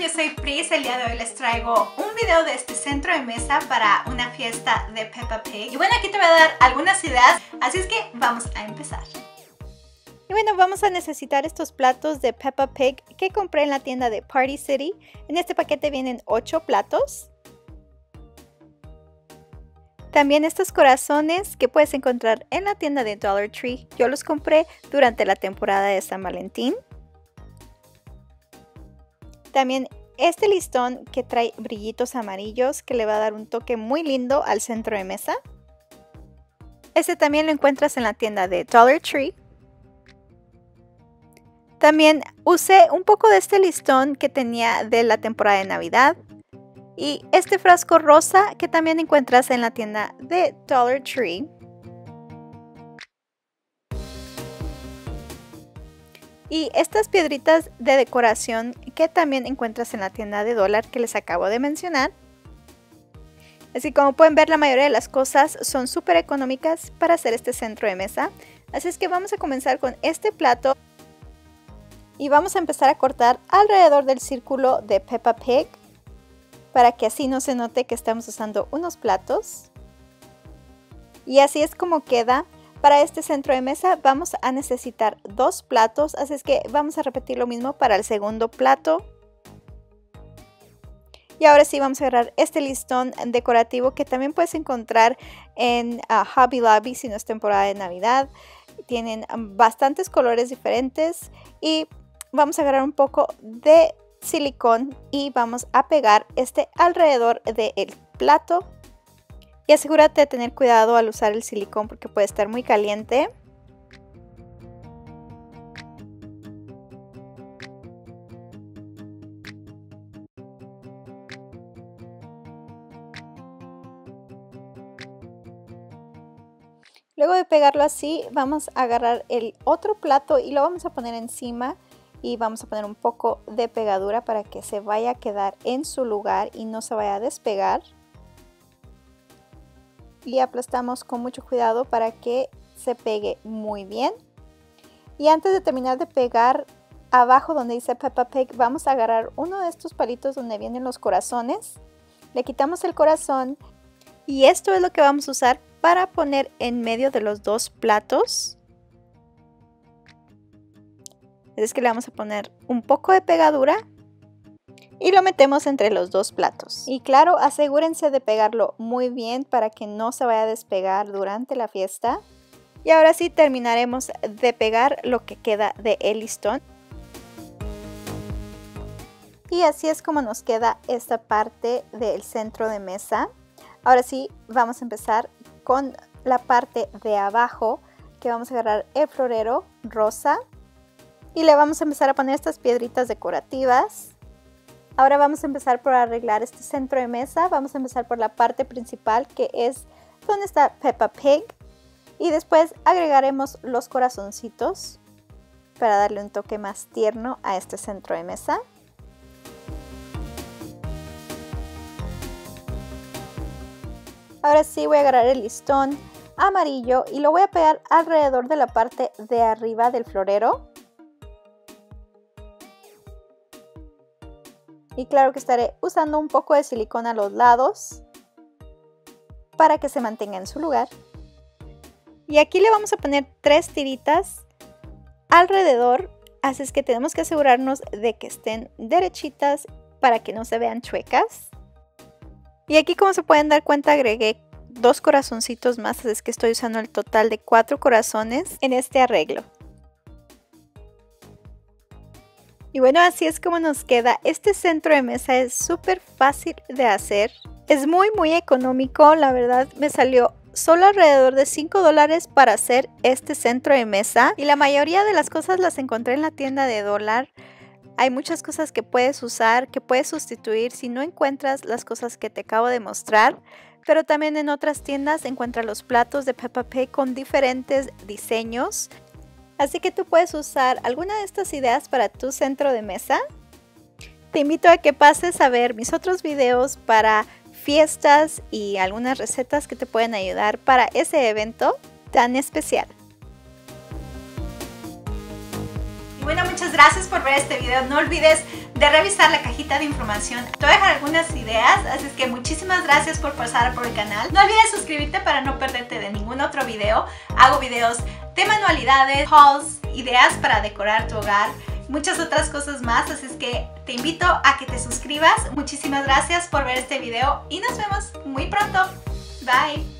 Yo soy Pris. El día de hoy les traigo un video de este centro de mesa para una fiesta de Peppa Pig. Y bueno, aquí te voy a dar algunas ideas, así es que vamos a empezar. Y bueno, vamos a necesitar estos platos de Peppa Pig que compré en la tienda de Party City. En este paquete vienen 8 platos. También estos corazones que puedes encontrar en la tienda de Dollar Tree. Yo los compré durante la temporada de San Valentín. También este listón que trae brillitos amarillos que le va a dar un toque muy lindo al centro de mesa. Este también lo encuentras en la tienda de Dollar Tree. También usé un poco de este listón que tenía de la temporada de Navidad. Y este frasco rosa que también encuentras en la tienda de Dollar Tree. Y estas piedritas de decoración que también encuentras en la tienda de dólar que les acabo de mencionar. Así como pueden ver la mayoría de las cosas son súper económicas para hacer este centro de mesa. Así es que vamos a comenzar con este plato. Y vamos a empezar a cortar alrededor del círculo de Peppa Pig. Para que así no se note que estamos usando unos platos. Y así es como queda para este centro de mesa vamos a necesitar dos platos, así es que vamos a repetir lo mismo para el segundo plato. Y ahora sí vamos a agarrar este listón decorativo que también puedes encontrar en ah, Hobby Lobby si no es temporada de Navidad. Tienen bastantes colores diferentes y vamos a agarrar un poco de silicón y vamos a pegar este alrededor del plato y asegúrate de tener cuidado al usar el silicón porque puede estar muy caliente. Luego de pegarlo así, vamos a agarrar el otro plato y lo vamos a poner encima y vamos a poner un poco de pegadura para que se vaya a quedar en su lugar y no se vaya a despegar y aplastamos con mucho cuidado para que se pegue muy bien. Y antes de terminar de pegar abajo donde dice Peppa Pig, vamos a agarrar uno de estos palitos donde vienen los corazones. Le quitamos el corazón y esto es lo que vamos a usar para poner en medio de los dos platos. Es que le vamos a poner un poco de pegadura y lo metemos entre los dos platos. Y claro, asegúrense de pegarlo muy bien para que no se vaya a despegar durante la fiesta. Y ahora sí terminaremos de pegar lo que queda de el listón. Y así es como nos queda esta parte del centro de mesa. Ahora sí, vamos a empezar con la parte de abajo que vamos a agarrar el florero rosa y le vamos a empezar a poner estas piedritas decorativas Ahora vamos a empezar por arreglar este centro de mesa. Vamos a empezar por la parte principal que es donde está Peppa Pig. Y después agregaremos los corazoncitos para darle un toque más tierno a este centro de mesa. Ahora sí voy a agarrar el listón amarillo y lo voy a pegar alrededor de la parte de arriba del florero. Y claro que estaré usando un poco de silicona a los lados para que se mantenga en su lugar. Y aquí le vamos a poner tres tiritas alrededor, así es que tenemos que asegurarnos de que estén derechitas para que no se vean chuecas. Y aquí como se pueden dar cuenta agregué dos corazoncitos más, así es que estoy usando el total de cuatro corazones en este arreglo. Y bueno, así es como nos queda. Este centro de mesa es súper fácil de hacer. Es muy muy económico, la verdad me salió solo alrededor de 5 dólares para hacer este centro de mesa. Y la mayoría de las cosas las encontré en la tienda de dólar. Hay muchas cosas que puedes usar, que puedes sustituir si no encuentras las cosas que te acabo de mostrar. Pero también en otras tiendas encuentras los platos de Peppa Pig con diferentes diseños. Así que tú puedes usar alguna de estas ideas para tu centro de mesa. Te invito a que pases a ver mis otros videos para fiestas y algunas recetas que te pueden ayudar para ese evento tan especial. Y bueno, muchas gracias por ver este video. No olvides de revisar la cajita de información. Te voy a dejar algunas ideas, así es que muchísimas gracias por pasar por el canal. No olvides suscribirte para no perderte de ningún otro video. Hago videos de manualidades, hauls, ideas para decorar tu hogar, muchas otras cosas más, así es que te invito a que te suscribas. Muchísimas gracias por ver este video y nos vemos muy pronto. Bye.